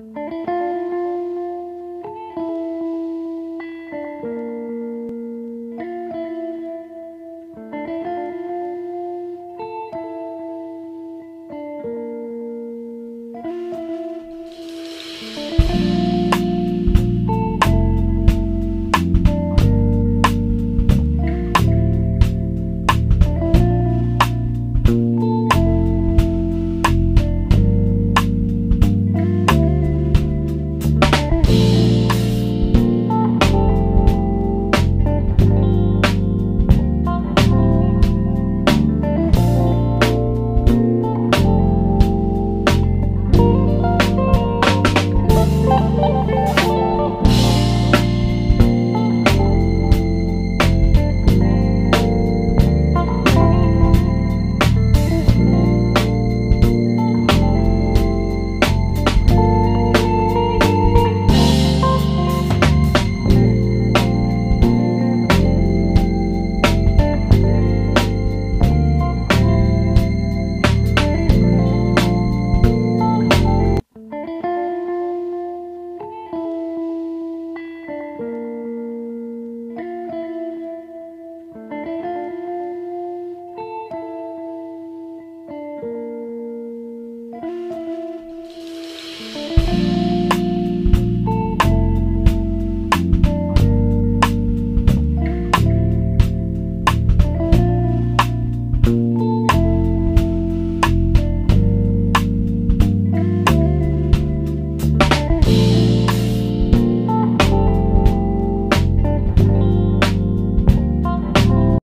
Música